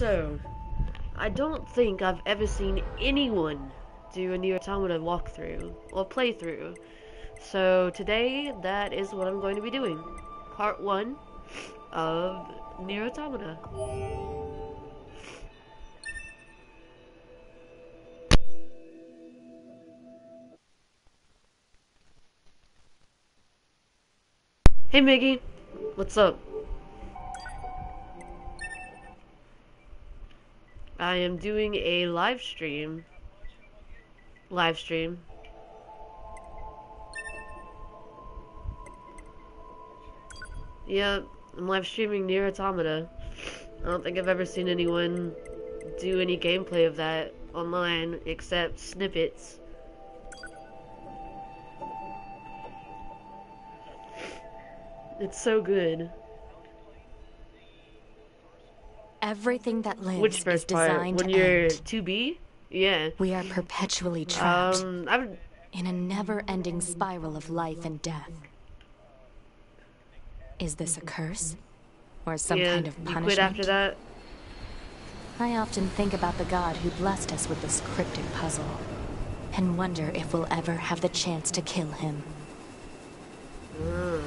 So, I don't think I've ever seen anyone do a Nier Automata walkthrough or playthrough. So today, that is what I'm going to be doing. Part 1 of Nier Automata. Hey Miggy, what's up? I am doing a live stream. Live stream. Yeah, I'm live streaming Nier Automata. I don't think I've ever seen anyone do any gameplay of that online except snippets. It's so good. Everything that lives Which is designed part? When to you're end. 2B? Yeah. We are perpetually trapped Um, in a never-ending spiral of life and death. Is this a curse? Or some yeah, kind of you punishment? quit after that? I often think about the god who blessed us with this cryptic puzzle. And wonder if we'll ever have the chance to kill him. Mm.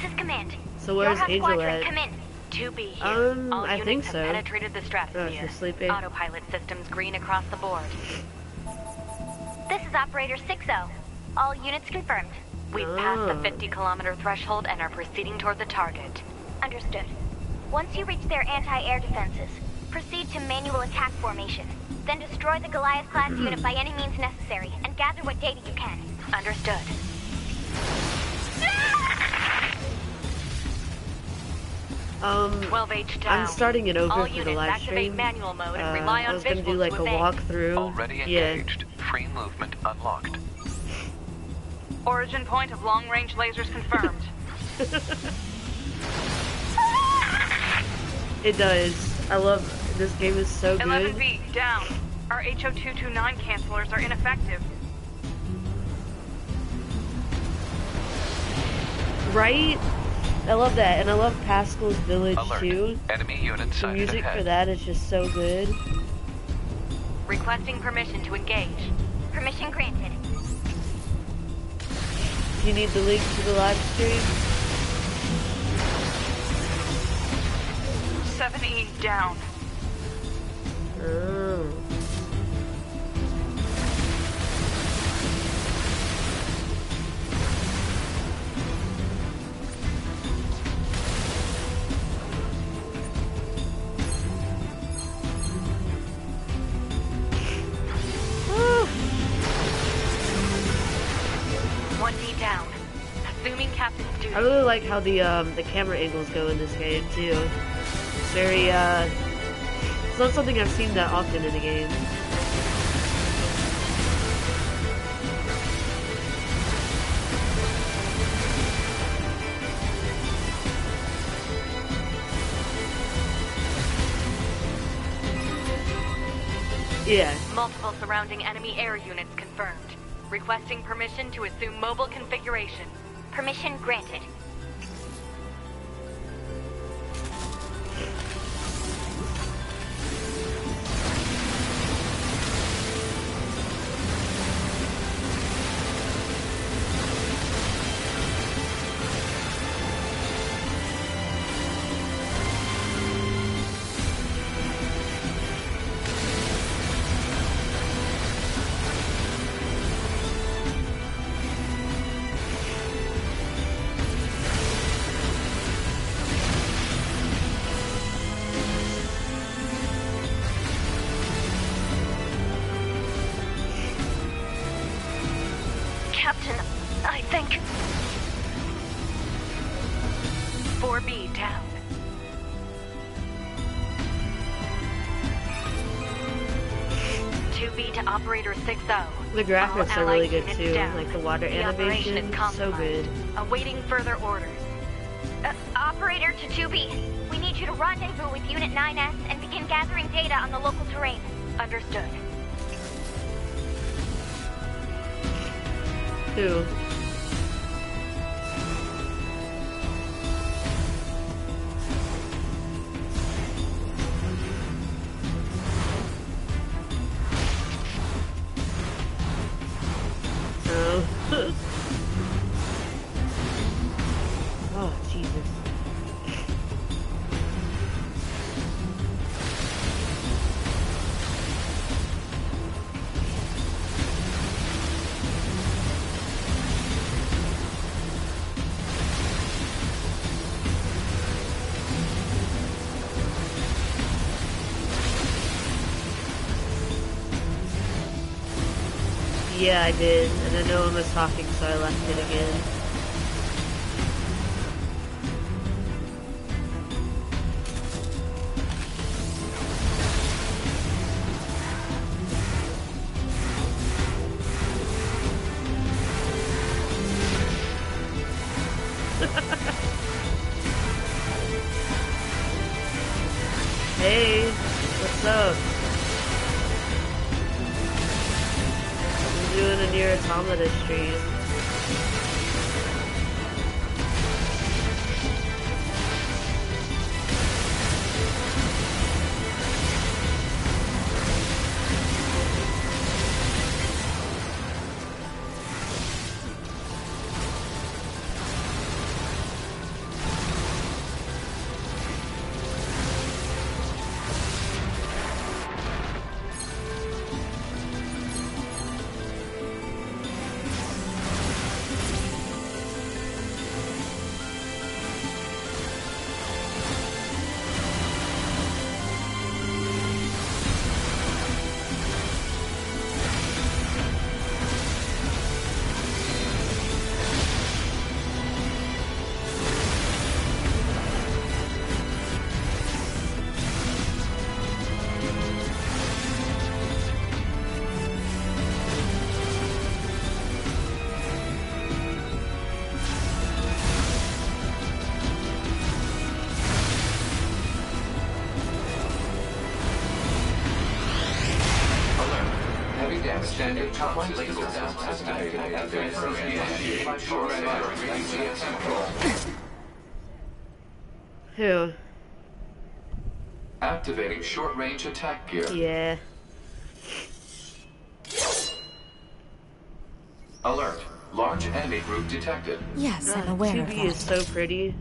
This is command. So where's Angel Squadron, at? come in. 2B here. Um, All I units think have so. penetrated the Oh, stratosphere. she's sleeping. Autopilot systems green across the board. This is Operator 6-0. All units confirmed. We've passed the Oh. 50 kilometer threshold and are proceeding toward the target. Understood. Once you reach their anti-air defenses, proceed to manual attack formation. Then destroy the Goliath-class unit by any means necessary, and gather what data you can. Understood. Um, 12H down. I'm starting it over All for the units live activate stream. manual mode and Uh, rely on I was gonna do like a walkthrough. Already Yeah. engaged. Free movement unlocked. Origin point of long-range lasers confirmed. It does. I love this game is so good. 11B down. Our HO229 cancelers are ineffective. Right? I love that, and I love Pascal's Village Alert. too. Enemy unit The music ahead. for that is just so good. Requesting permission to engage. Permission granted. Do you need the link to the live stream? 7E down. Oh. Like how the um the camera angles go in this game too. It's very uh it's not something I've seen that often in a game. Yeah. Multiple surrounding enemy air units confirmed. Requesting permission to assume mobile configuration. Permission granted. The graphics are really good too. down. Like the water The animation, is so good. Awaiting further orders. Uh, operator to 2B. We need you to rendezvous with Unit 9S and begin gathering data on the local terrain. Understood. Who? I did, and then no one was talking, so I left it again. Damage. Top one laser activated. Activated. Short. Who? Activating short range attack gear. Yeah. Alert. Large enemy group detected. Yes, I'm aware of 2B is that. so pretty.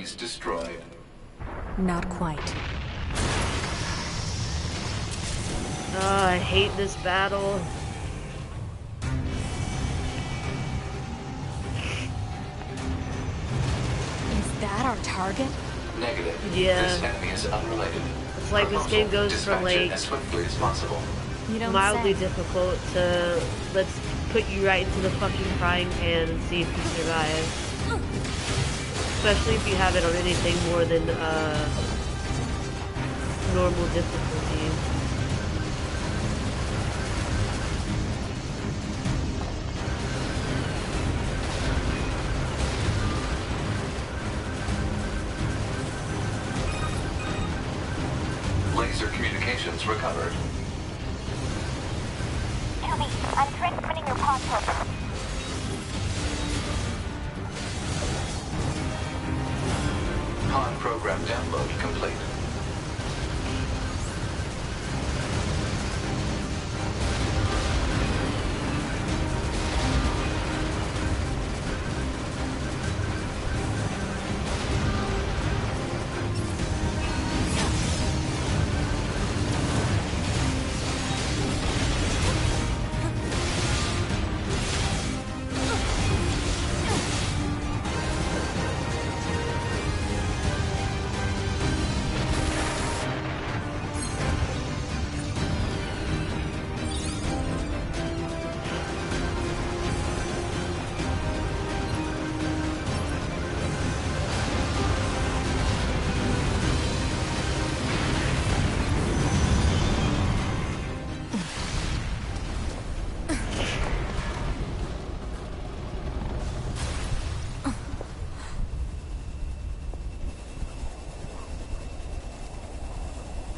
Enemies destroyed. Not quite. Oh, I hate this battle. Is that our target? Negative. Yeah. This enemy is unrelated. It's like this game goes from like as swiftly as possible. You don't mildly say. difficult to let's put you right into the fucking frying pan and see if you survive. Especially if you have it on anything more than uh, normal difficulty. Laser communications recovered.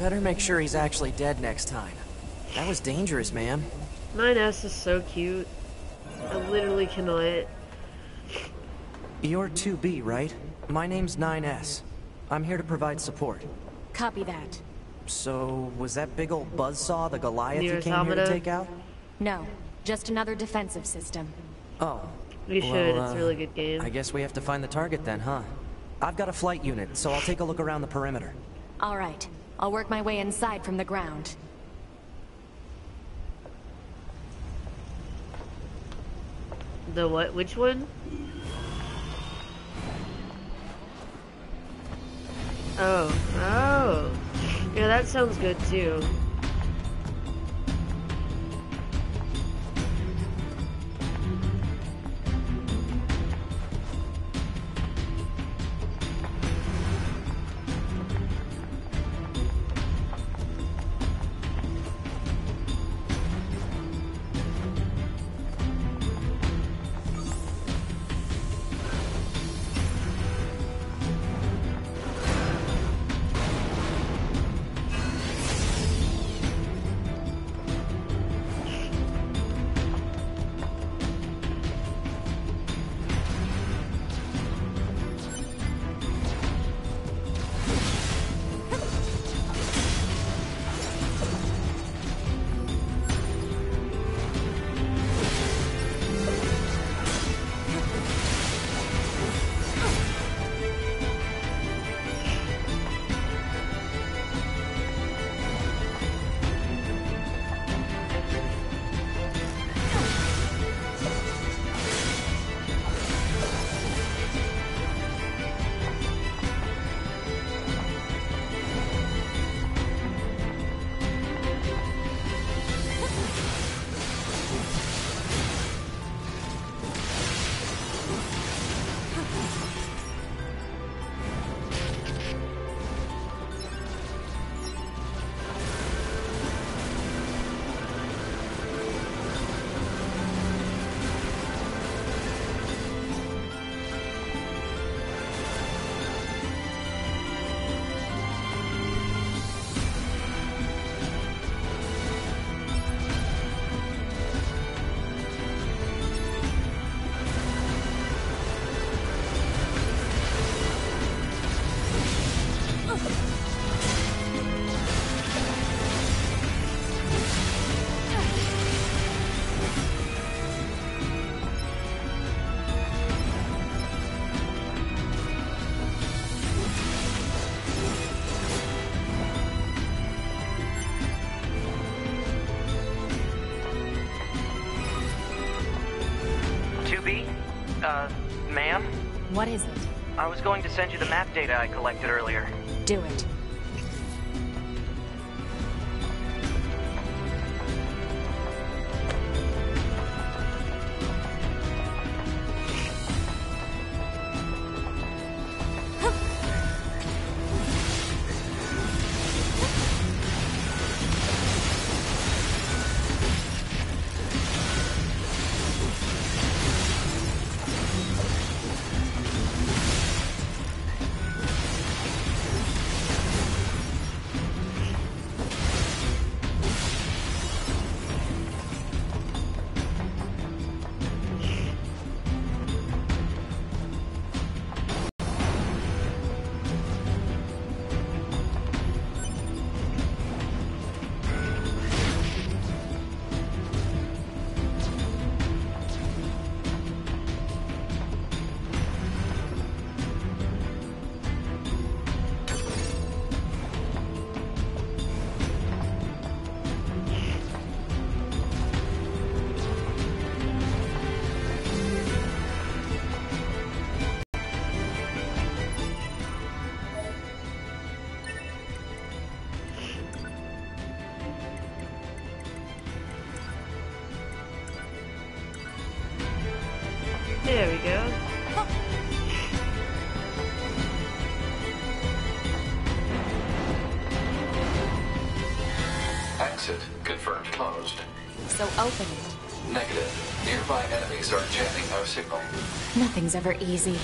Better make sure he's actually dead next time. That was dangerous, man. 9S is so cute. I literally cannot. You're 2B, right? My name's 9S. I'm here to provide support. Copy that. So, was that big old buzzsaw the Goliath you Near came here to take out? No, just another defensive system. Oh. We well, should, it's uh, a really good game. I guess we have to find the target then, huh? I've got a flight unit, so I'll take a look around the perimeter. All right, I'll work my way inside from the ground. The what? Which one? Oh, oh. Yeah, that sounds good too. Data I collected earlier. Do it. Nothing's ever easy.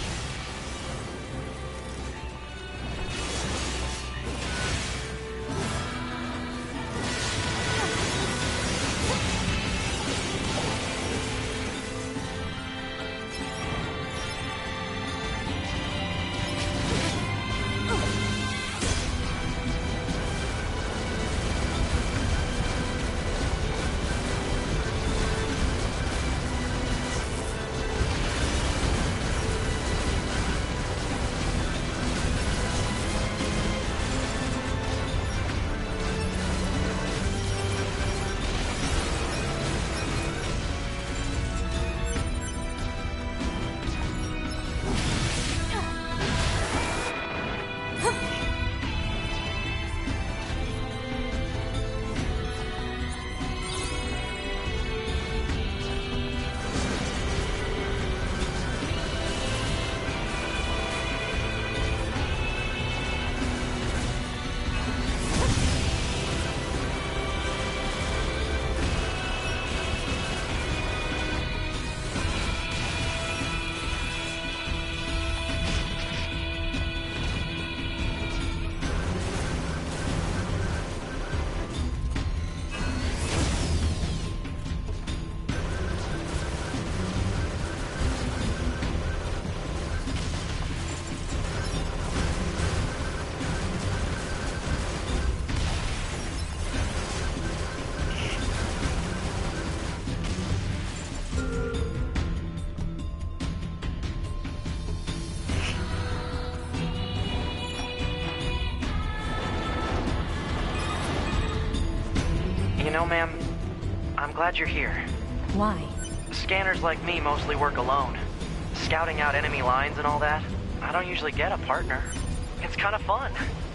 Ma'am, I'm glad you're here. Why? Scanners like me mostly work alone. Scouting out enemy lines and all that, I don't usually get a partner. It's kind of fun.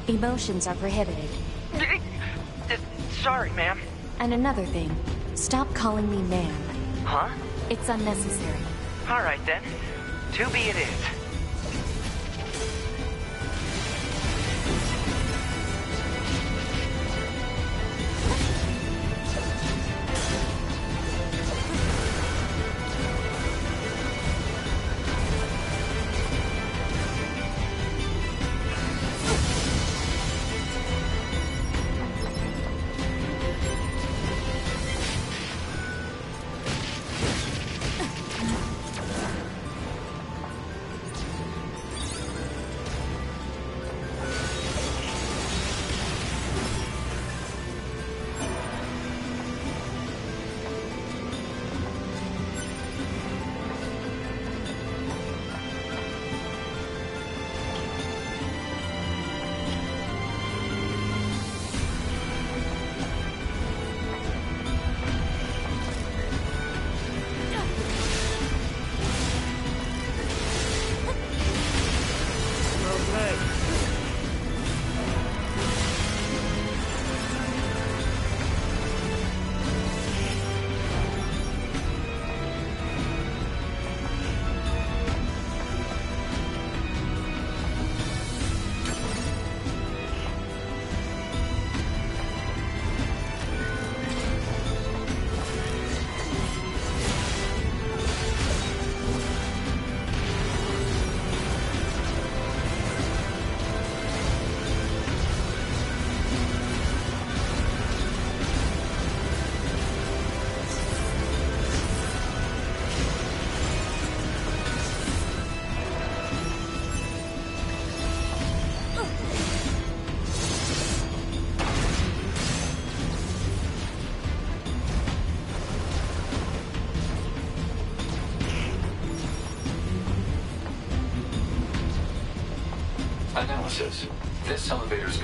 Emotions are prohibited. Uh, sorry, ma'am. And another thing, stop calling me ma'am. Huh? It's unnecessary. All right, then. 2B it is.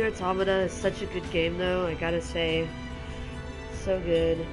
Nier Automata is such a good game, though. I gotta say, so good.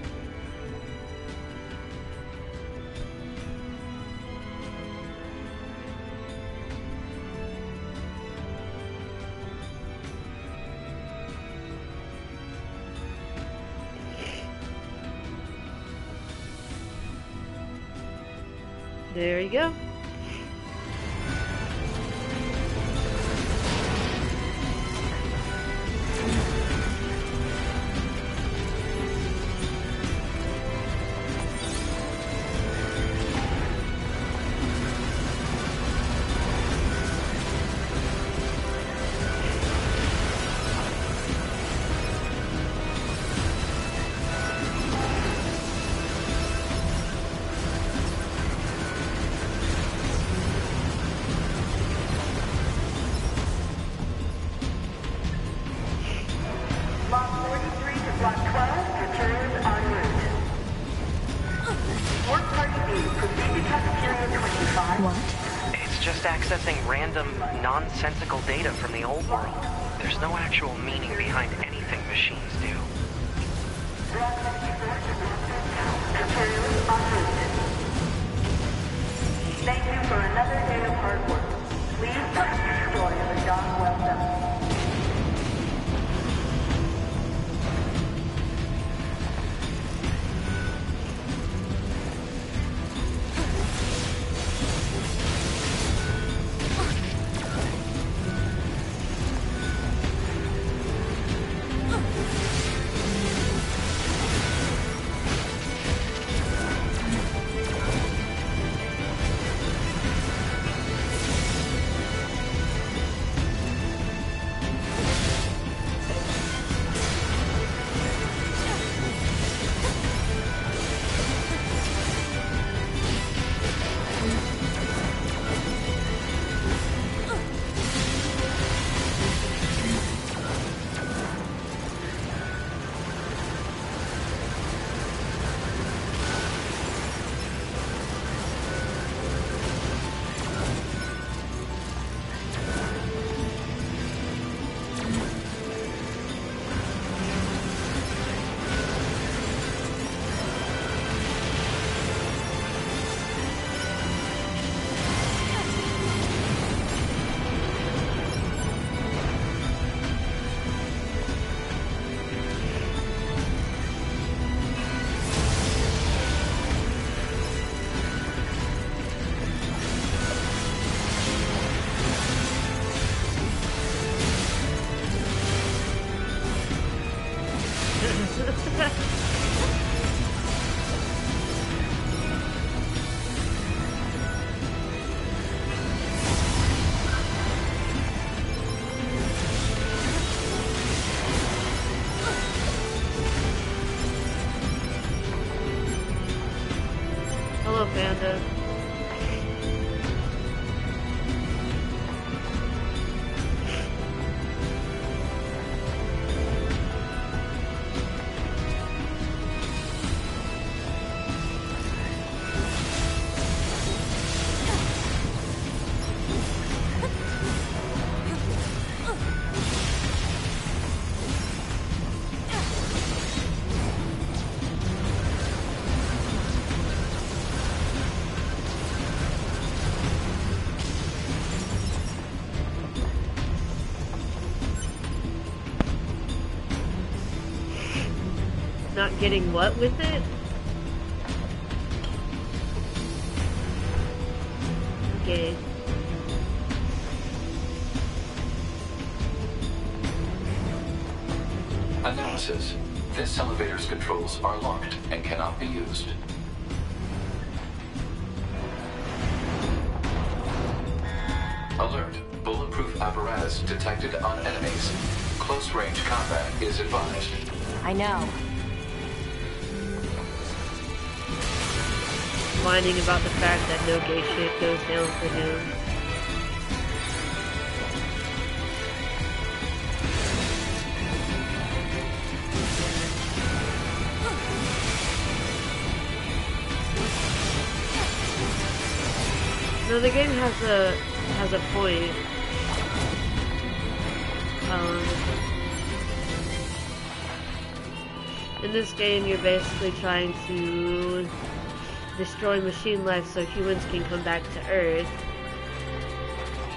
Actual meaning behind anything machines do. Thank you for another day of hard work. Please destroy the job well getting what with it? Okay. Analysis. This elevator's controls are locked and cannot be used. Alert. Bulletproof apparatus detected on enemies. Close range combat is advised. I know. Whining about the fact that no gay shit goes down for him. No, the game has a has a point. Um, in this game, you're basically trying to destroy machine life so humans can come back to Earth.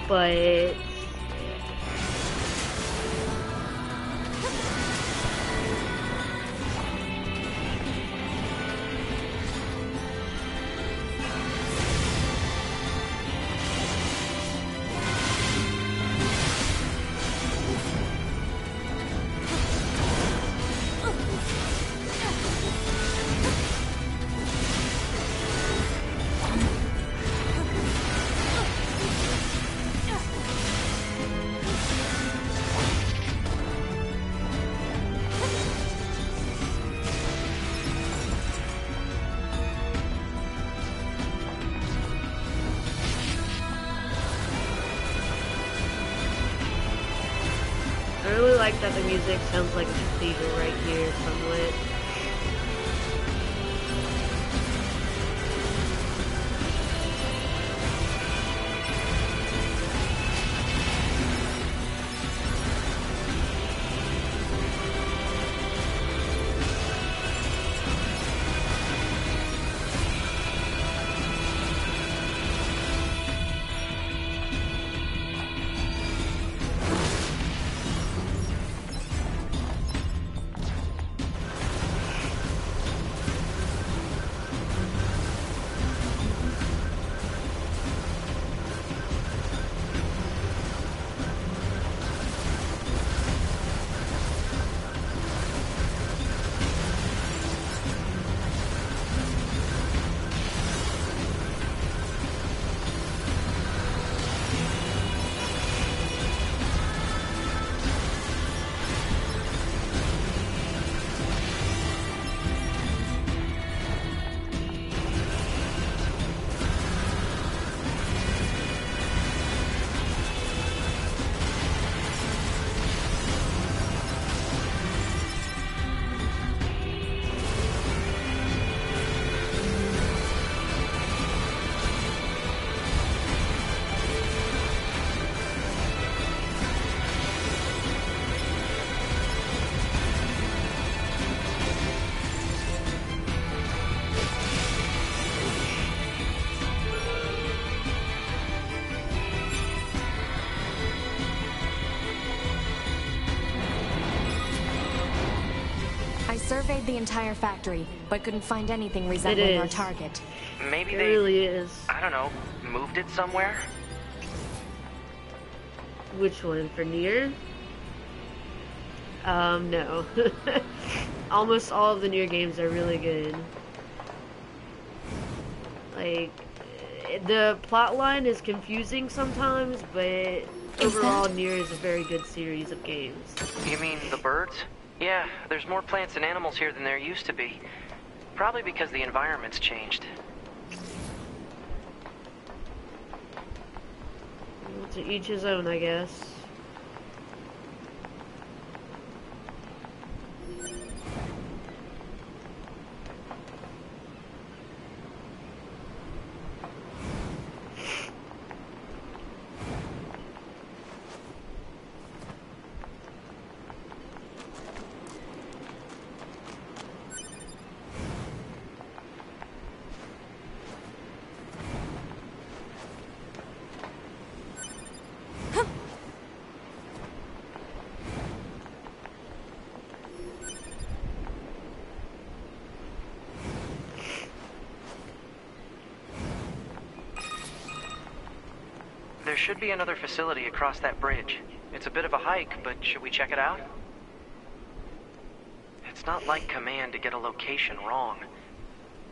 But sounds like surveyed the entire factory, but couldn't find anything resembling our target. Maybe It they, really is. I don't know, moved it somewhere? Which one? For NieR? Um, no. Almost all of the NieR games are really good. Like, the plot line is confusing sometimes, but overall, that- NieR is a very good series of games. You mean the birds? Yeah, there's more plants and animals here than there used to be. Probably because the environment's changed. To each his own, I guess. Should be another facility across that bridge. It's a bit of a hike, but should we check it out? It's not like Command to get a location wrong.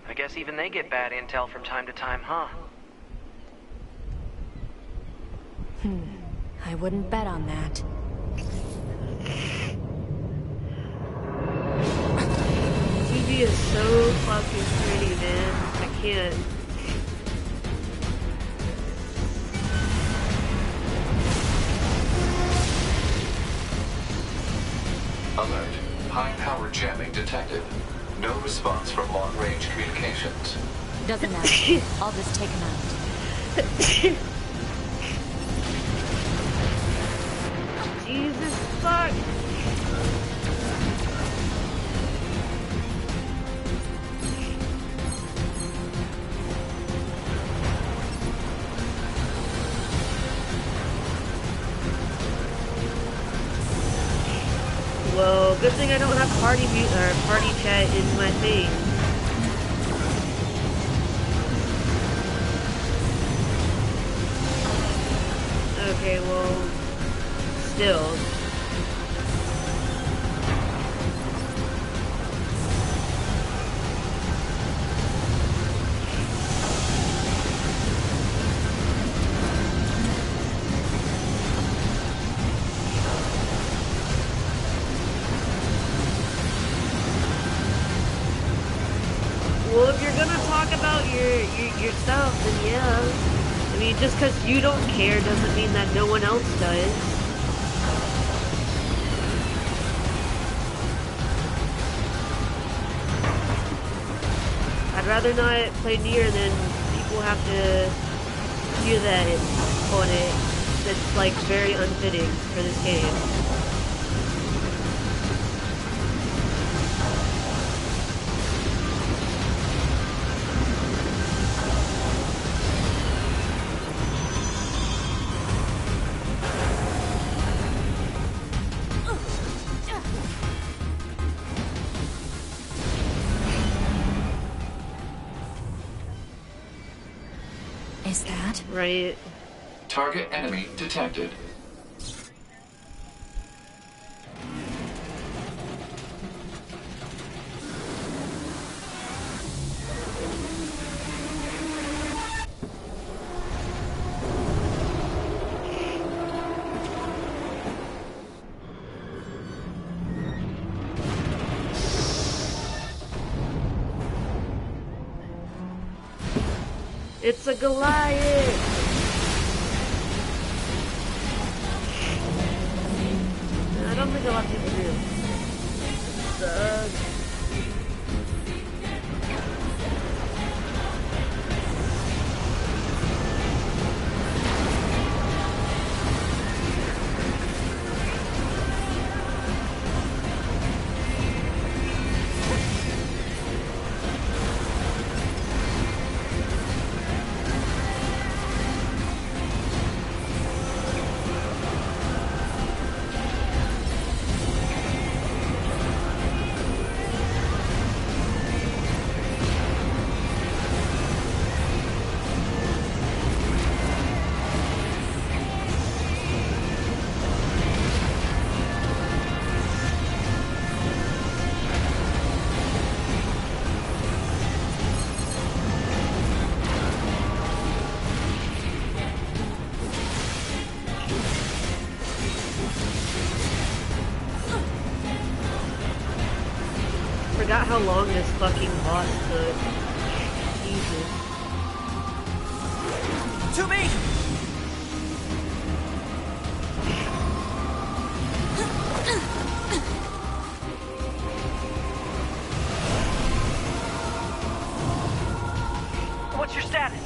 I guess even they get bad intel from time to time, huh? Hmm. I wouldn't bet on that. TV is so fucking pretty, man. I can't. Alert. High power jamming detected. No response from long range communications. Doesn't matter. I'll just take him out. Jesus fuck? Or party chat in my thing. Okay, well, still. Play NieR Is that? Right? Target enemy detected. It's a Goliath! How long this fucking boss took. Jesus. To me! What's your status?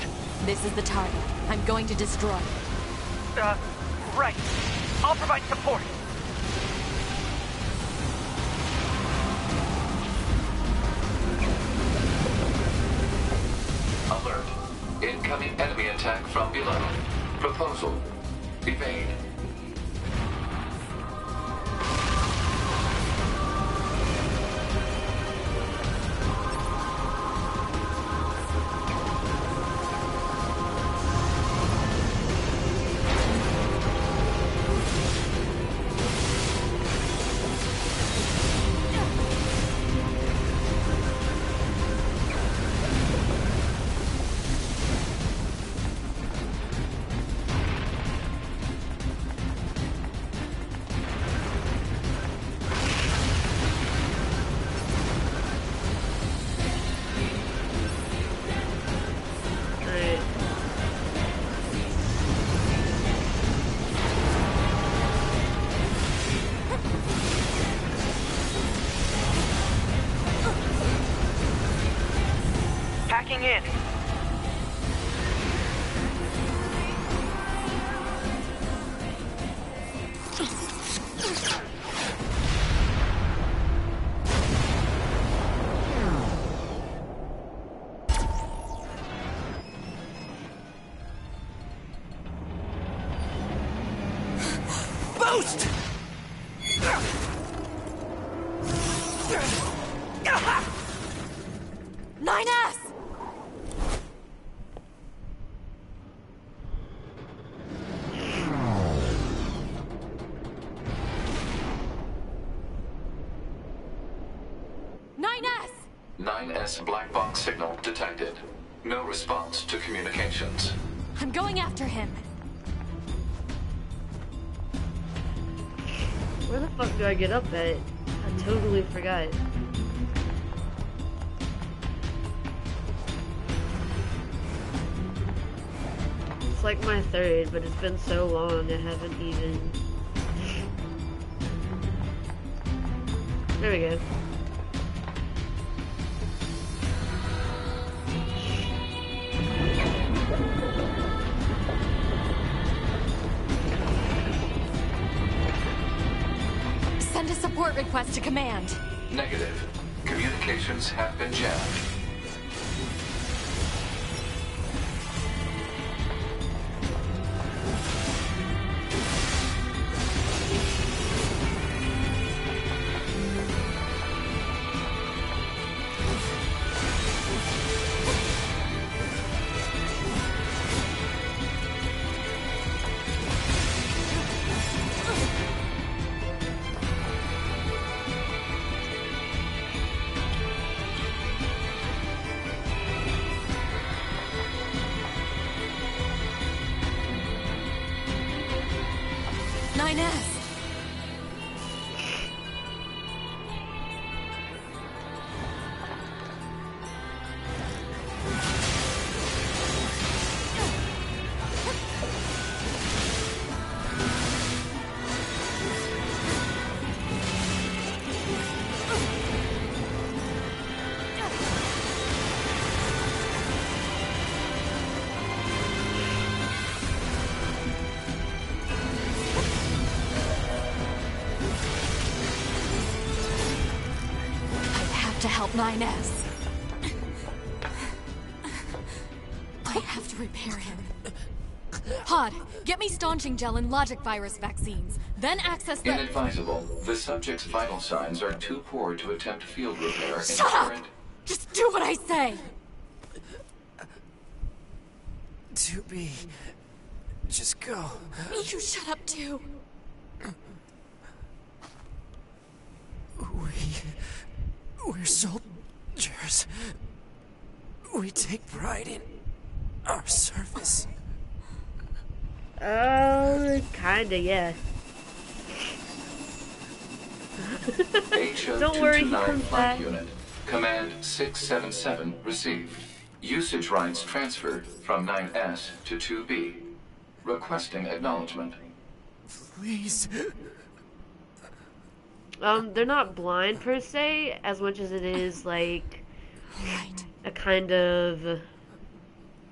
This is the target. I'm going to destroy it. Uh, right. I'll provide support. Hacking in. To communications. I'm going after him. Where the fuck do I get up at? I totally forgot. It's like my third, but it's been so long I haven't even. There we go. Request to command. Negative. Communications have been jammed. 9S. I have to repair him. Pod, get me staunching gel and logic virus vaccines. Then access the. Inadvisable. The subject's vital signs are too poor to attempt field repair in Shut up! current. Just do what I say! To be... Just go. You shut up too. We. We're soldiers. We take pride in our service. Oh, kinda, yeah. Don't worry, he 229 comes Flight back. Unit. Command 677 received. Usage rights transferred from 9S to 2B. Requesting acknowledgement. Please. Um, they're not blind per se, as much as it is like Right. a kind of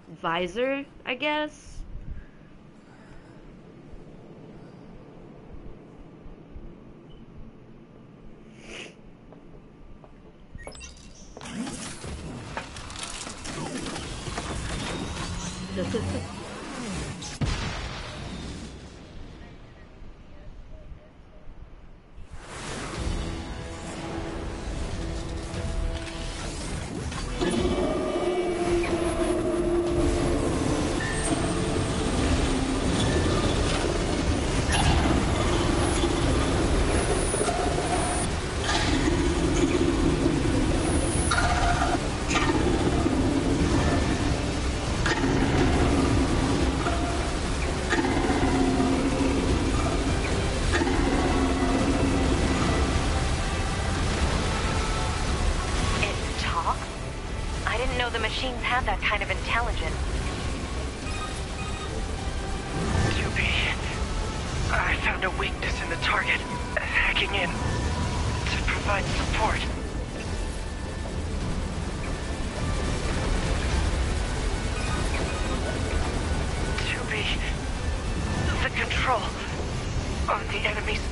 visor, I guess.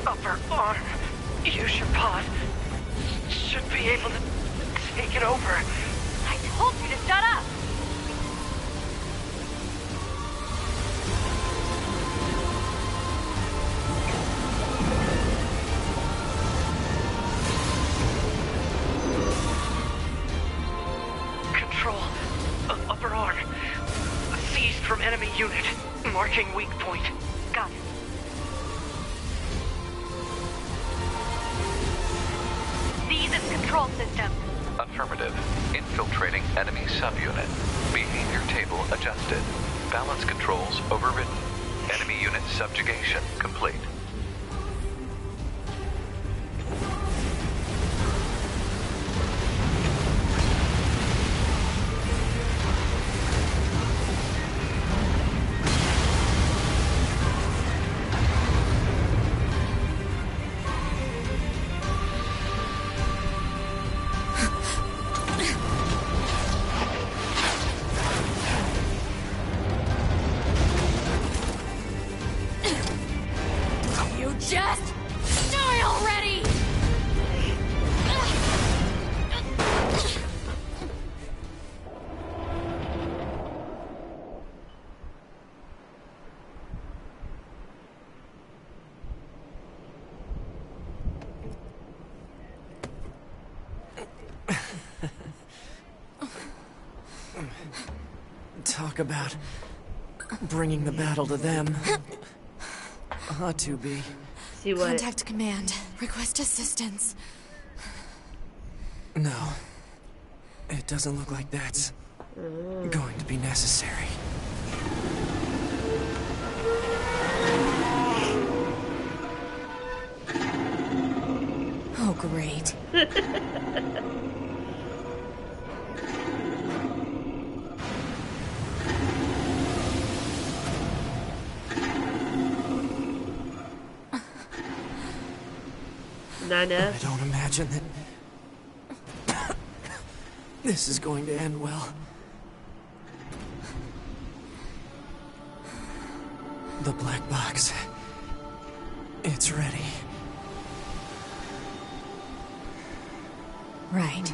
Upper arm. Use your pod. Should be able to take it over. I told you to shut up! Talk about bringing the battle to them. Ah, 2B. See what? Contact command. Request assistance. No. It doesn't look like that's going to be necessary. Oh, great. I don't imagine that this is going to end well. The black box. It's ready. Right.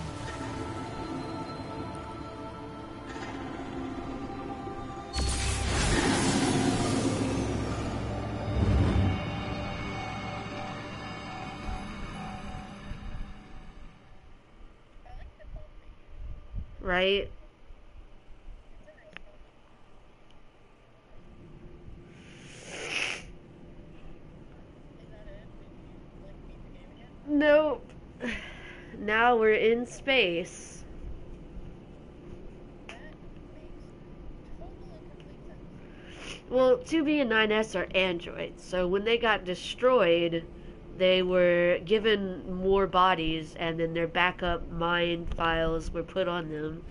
Right? Nope. Now we're in space. Well, 2B and 9S are androids, so when they got destroyed, they were given more bodies, and then their backup mind files were put on them.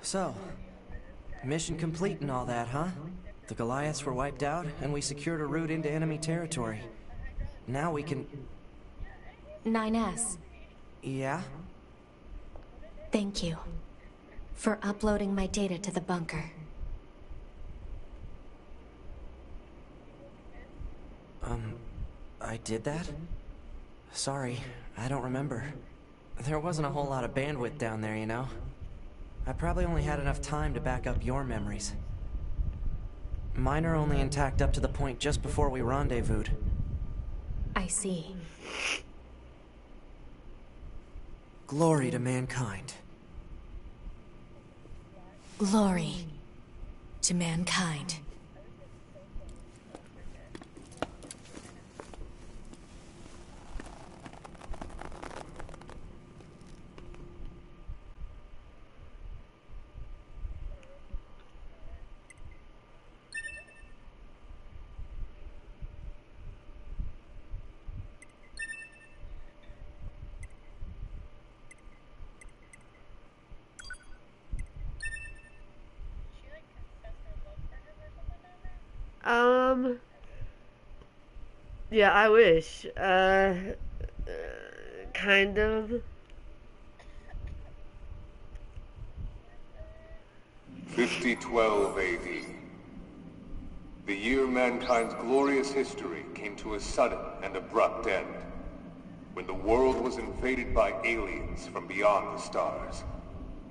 So, mission complete and all that, huh? The Goliaths were wiped out, and we secured a route into enemy territory. Now we can. 9S, Yeah? Thank you for uploading my data to the bunker. Um, I did that? Sorry, I don't remember. There wasn't a whole lot of bandwidth down there, you know? I probably only had enough time to back up your memories. Mine are only intact up to the point just before we rendezvoused. I see. Glory to mankind. Glory to mankind. Yeah, I wish. Uh, uh kind of. 5012 AD. The year mankind's glorious history came to a sudden and abrupt end. When the world was invaded by aliens from beyond the stars.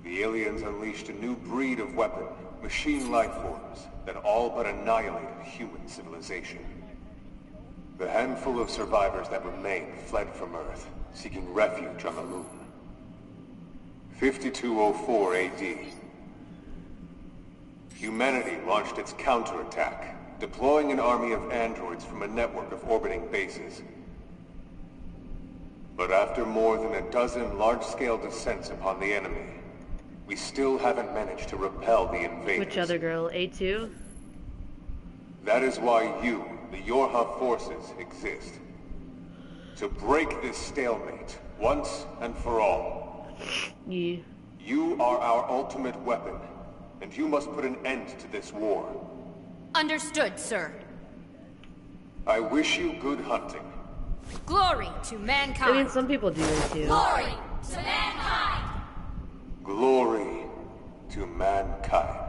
The aliens unleashed a new breed of weapon, machine life forms, that all but annihilated human civilization. The handful of survivors that remained fled from Earth, seeking refuge on the moon. 5204 AD. Humanity launched its counterattack, deploying an army of androids from a network of orbiting bases. But after more than a dozen large-scale descents upon the enemy, we still haven't managed to repel the invaders. Which other girl? A2? That is why you, the YoRHa forces, exist. To break this stalemate, once and for all. Yeah. You are our ultimate weapon, and you must put an end to this war. Understood, sir. I wish you good hunting. Glory to mankind. I mean, some people do A2. Glory to mankind. Glory to mankind.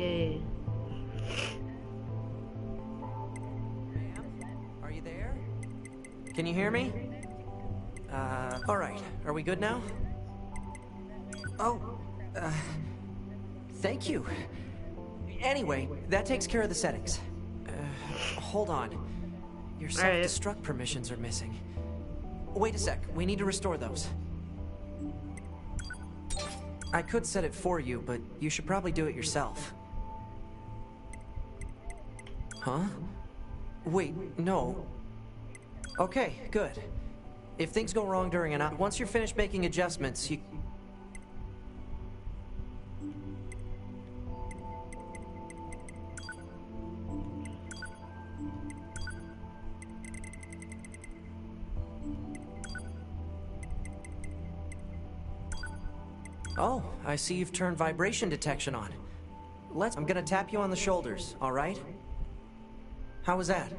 Yay. Are you there? Can you hear me? Uh, alright. Are we good now? Oh, uh, thank you. Anyway, that takes care of the settings. Uh, hold on. Your self-destruct permissions are missing. Wait a sec, we need to restore those. I could set it for you, but you should probably do it yourself. Huh? Wait, no. Okay, good. If things go wrong during an once you're finished making adjustments, you... Oh, I see you've turned vibration detection on. Let's- I'm gonna tap you on the shoulders, alright? How was that?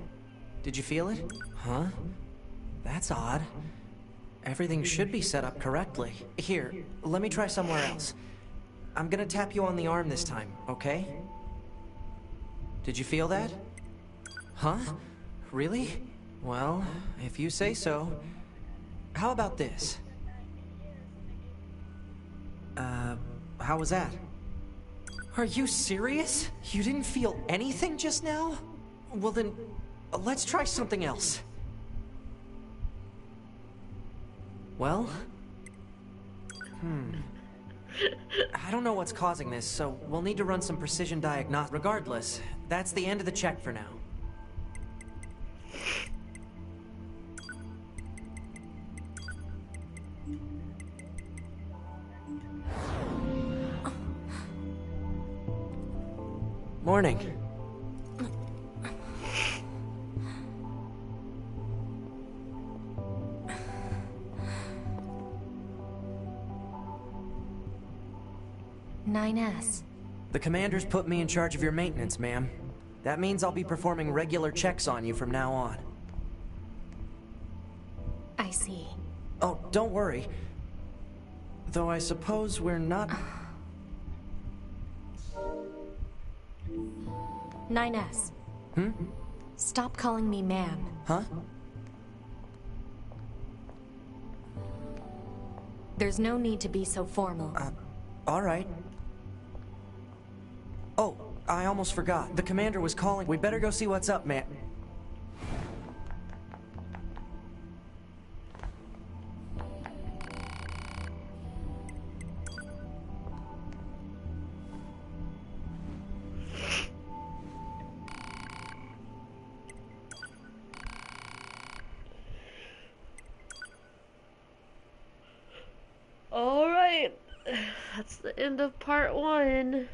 Did you feel it? Huh? That's odd. Everything should be set up correctly. Here, let me try somewhere else. I'm gonna tap you on the arm this time, okay? Did you feel that? Huh? Really? Well, if you say so. How about this? Uh, how was that? Are you serious? You didn't feel anything just now? Well then, let's try something else. Well? Hmm. I don't know what's causing this, so we'll need to run some precision diagnostics. Regardless, that's the end of the check for now. Morning. Commander's put me in charge of your maintenance, ma'am. That means I'll be performing regular checks on you from now on. I see. Oh, don't worry. Though I suppose we're not... 9S. Hmm? Stop calling me ma'am. Huh? There's no need to be so formal. Uh, all right. I almost forgot. The commander was calling. We better go see what's up, man. Alright. That's the end of part one.